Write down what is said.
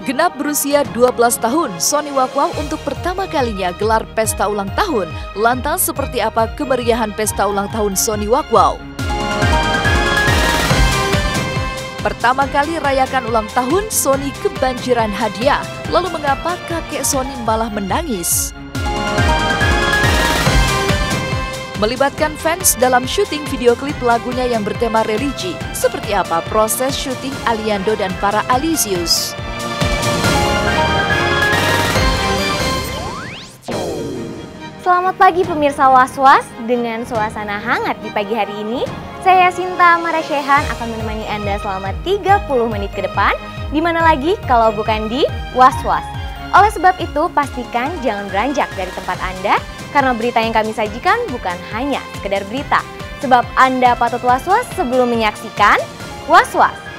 Genap berusia 12 tahun, Sony Wakwau untuk pertama kalinya gelar pesta ulang tahun. Lantas seperti apa kemeriahan pesta ulang tahun Sony Wakwau? Pertama kali rayakan ulang tahun, Sony kebanjiran hadiah. Lalu mengapa kakek Sony malah menangis? Melibatkan fans dalam syuting video klip lagunya yang bertema religi. Seperti apa proses syuting Aliando dan para Alisius? Selamat pagi pemirsa Was-Was dengan suasana hangat di pagi hari ini. Saya Sinta Marasyehan akan menemani Anda selama 30 menit ke depan. Di mana lagi kalau bukan di Was-Was. Oleh sebab itu, pastikan jangan beranjak dari tempat Anda karena berita yang kami sajikan bukan hanya sekedar berita. Sebab Anda patut was-was sebelum menyaksikan Was-Was.